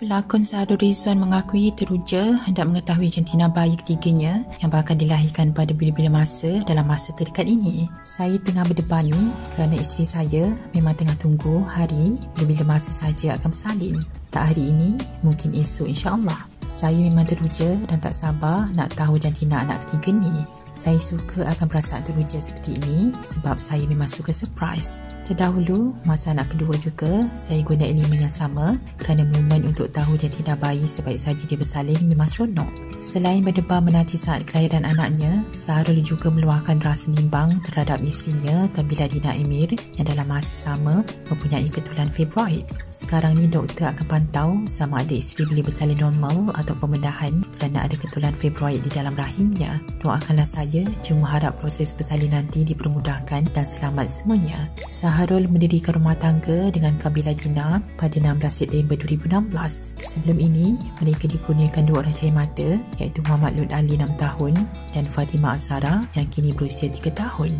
Pelakon Sahrul Rizwan mengakui teruja hendak mengetahui jantina bayi ketiganya yang bakal dilahirkan pada bila-bila masa dalam masa terdekat ini. Saya tengah berdebar ni kerana isteri saya memang tengah tunggu hari bila-bila masa saja akan bersalin. Tak hari ini, mungkin esok insya-Allah. Saya memang teruja dan tak sabar nak tahu jantina anak ketiga ni. Saya suka akan perasaan teruja seperti ini sebab saya memang suka surprise. Terdahulu, masa anak kedua juga, saya guna elemen yang sama kerana momen untuk tahu jantina bayi sebaik saja dia bersalin memang seronok. Selain berdebar menanti saat kelahiran anaknya, Sahrul juga meluahkan rasa bimbang terhadap isterinya Kabila Dina Emir yang dalam masa sama mempunyai ketulan fibroid. Sekarang ni doktor akan pantau sama ada isteri boleh bersalin normal atau pembedahan kerana ada ketulan fibroid di dalam rahimnya. Doakanlah saya saya cuma harap proses bersalin nanti dipermudahkan dan selamat semuanya. Saharul mendirikan rumah tangga dengan Kabila Gina pada 16 September 2016. Sebelum ini, mereka dikurniakan dua orang cahaya mata iaitu Muhammad Lut Ali 6 tahun dan Fatimah Azhara yang kini berusia 3 tahun.